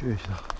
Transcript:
学一下。